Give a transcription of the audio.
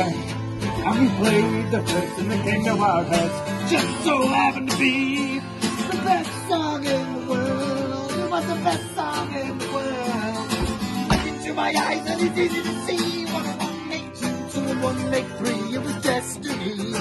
okay. And we played the first in the game of our Heads. Just so happened to be the best song in the world. Oh, it was the best song in the world. Look into my eyes and it's easy to see. What one make two, two and one make three. It was destiny.